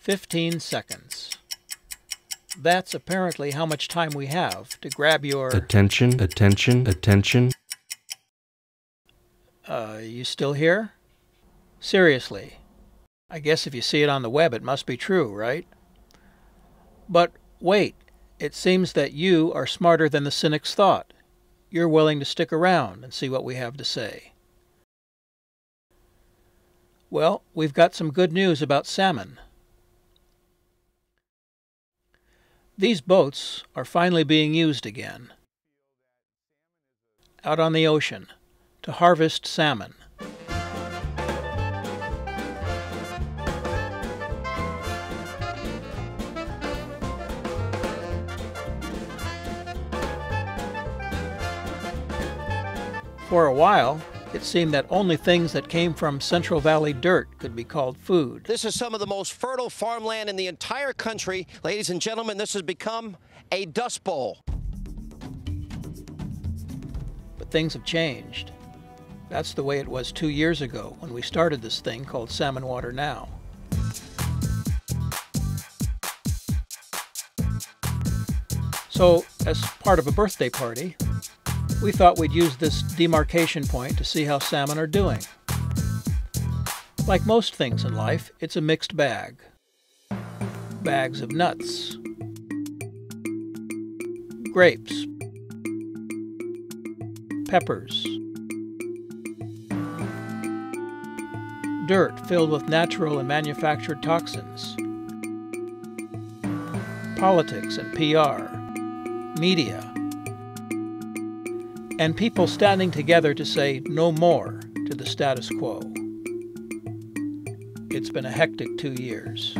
Fifteen seconds. That's apparently how much time we have to grab your. Attention, attention, attention. Uh, you still here? Seriously. I guess if you see it on the web, it must be true, right? But wait, it seems that you are smarter than the cynics thought. You're willing to stick around and see what we have to say. Well, we've got some good news about salmon. These boats are finally being used again. Out on the ocean to harvest salmon. For a while, it seemed that only things that came from Central Valley dirt could be called food. This is some of the most fertile farmland in the entire country. Ladies and gentlemen, this has become a dust bowl. But things have changed. That's the way it was two years ago when we started this thing called Salmon Water Now. So, as part of a birthday party, we thought we'd use this demarcation point to see how salmon are doing. Like most things in life, it's a mixed bag. Bags of nuts, grapes, peppers, dirt filled with natural and manufactured toxins, politics and PR, media, and people standing together to say no more to the status quo. It's been a hectic two years.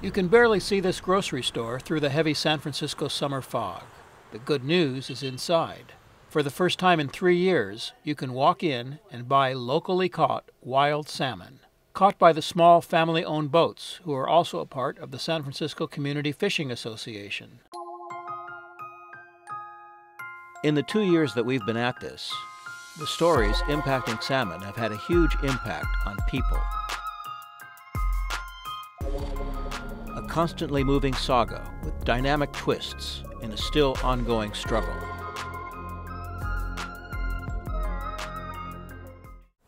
You can barely see this grocery store through the heavy San Francisco summer fog. The good news is inside. For the first time in three years, you can walk in and buy locally caught wild salmon, caught by the small family owned boats who are also a part of the San Francisco Community Fishing Association. In the two years that we've been at this, the stories impacting salmon have had a huge impact on people. A constantly moving saga with dynamic twists in a still ongoing struggle.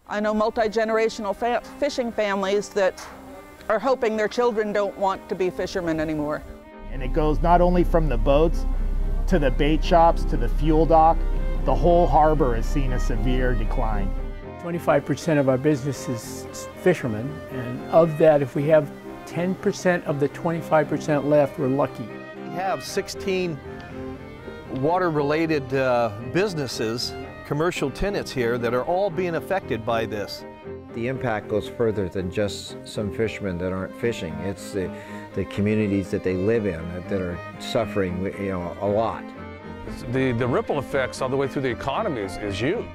I know multi-generational fa fishing families that are hoping their children don't want to be fishermen anymore. And it goes not only from the boats, to the bait shops, to the fuel dock, the whole harbor has seen a severe decline. 25% of our business is fishermen, and of that, if we have 10% of the 25% left, we're lucky. We have 16 water-related uh, businesses, commercial tenants here, that are all being affected by this. The impact goes further than just some fishermen that aren't fishing. It's the the communities that they live in that, that are suffering you know, a lot. The, the ripple effects all the way through the economy is, is huge.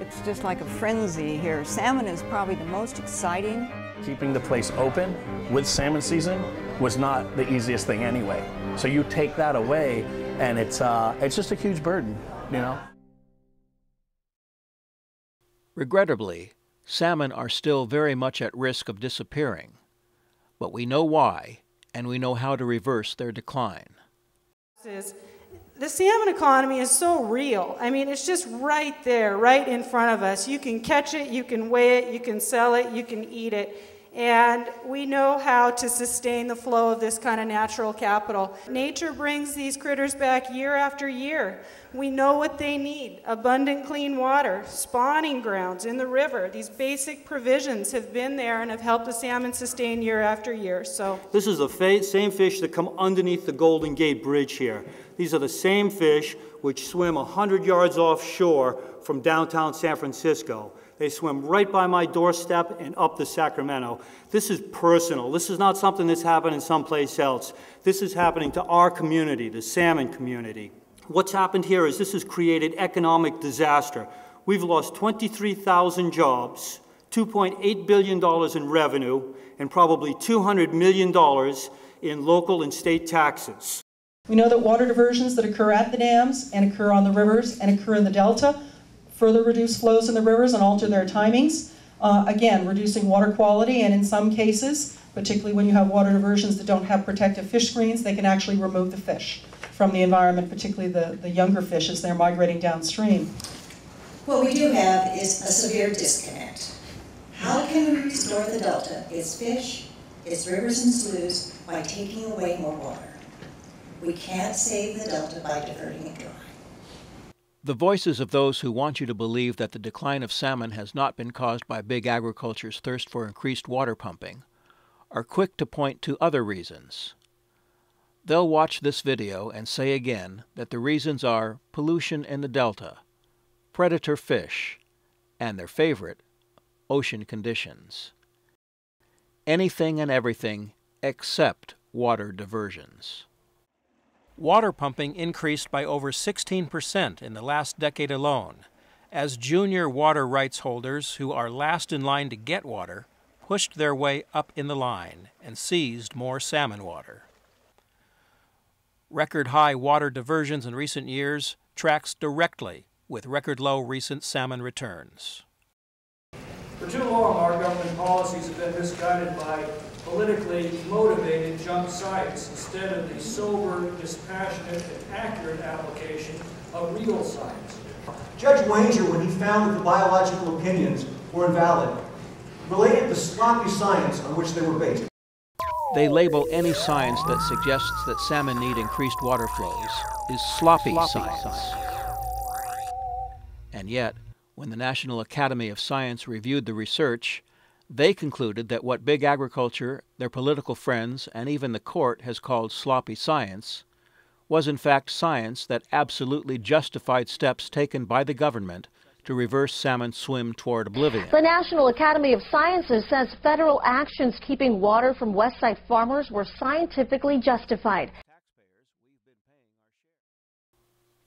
It's just like a frenzy here. Salmon is probably the most exciting. Keeping the place open with salmon season was not the easiest thing anyway. So you take that away and it's, uh, it's just a huge burden, you know? Regrettably, salmon are still very much at risk of disappearing, but we know why and we know how to reverse their decline. The salmon economy is so real. I mean, it's just right there, right in front of us. You can catch it, you can weigh it, you can sell it, you can eat it. And we know how to sustain the flow of this kind of natural capital. Nature brings these critters back year after year. We know what they need abundant clean water, spawning grounds in the river. These basic provisions have been there and have helped the salmon sustain year after year. So This is the same fish that come underneath the Golden Gate Bridge here. These are the same fish which swim 100 yards offshore from downtown San Francisco. They swim right by my doorstep and up the Sacramento. This is personal. This is not something that's happening someplace else. This is happening to our community, the salmon community. What's happened here is this has created economic disaster. We've lost 23,000 jobs, $2.8 billion in revenue, and probably $200 million in local and state taxes. We know that water diversions that occur at the dams and occur on the rivers and occur in the delta further reduce flows in the rivers and alter their timings. Uh, again, reducing water quality, and in some cases, particularly when you have water diversions that don't have protective fish screens, they can actually remove the fish from the environment, particularly the, the younger fish as they're migrating downstream. What we do have is a severe disconnect. How can we restore the delta, its fish, its rivers and sloughs, by taking away more water? We can't save the delta by diverting it dry. The voices of those who want you to believe that the decline of salmon has not been caused by big agriculture's thirst for increased water pumping are quick to point to other reasons. They'll watch this video and say again that the reasons are pollution in the delta, predator fish, and their favorite, ocean conditions. Anything and everything except water diversions. Water pumping increased by over 16% in the last decade alone, as junior water rights holders who are last in line to get water pushed their way up in the line and seized more salmon water. Record high water diversions in recent years tracks directly with record low recent salmon returns. For too long, our government policies have been misguided by politically motivated junk science instead of the sober, dispassionate, and accurate application of real science. Judge Wanger, when he found that the biological opinions were invalid, related the sloppy science on which they were based. They label any science that suggests that salmon need increased water flows is sloppy, sloppy science. science. And yet, when the National Academy of Science reviewed the research, they concluded that what big agriculture, their political friends, and even the court has called sloppy science was in fact science that absolutely justified steps taken by the government to reverse salmon swim toward oblivion. The National Academy of Sciences says federal actions keeping water from Westside farmers were scientifically justified.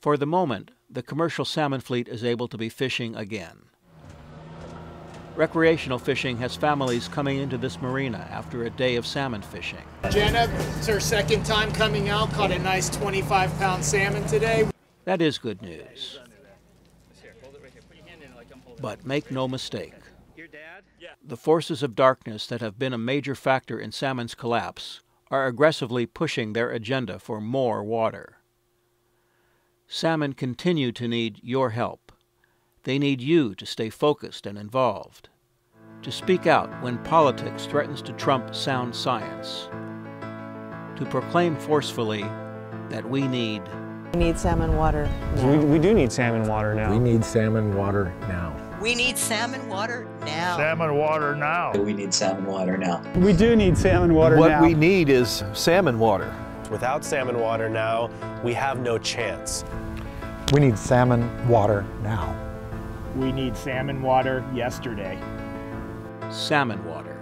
For the moment, the commercial salmon fleet is able to be fishing again. Recreational fishing has families coming into this marina after a day of salmon fishing. Jenna, it's her second time coming out, caught a nice 25 pound salmon today. That is good news. But make no mistake, the forces of darkness that have been a major factor in salmon's collapse are aggressively pushing their agenda for more water. Salmon continue to need your help. They need you to stay focused and involved, to speak out when politics threatens to trump sound science, to proclaim forcefully that we need. We need salmon water. We, we do need salmon water now. We need salmon water now. We need salmon water now. Salmon water now. We need salmon water now. We do need salmon water what now. What we need is salmon water. Without salmon water now, we have no chance. We need salmon water now. We need salmon water yesterday. Salmon water.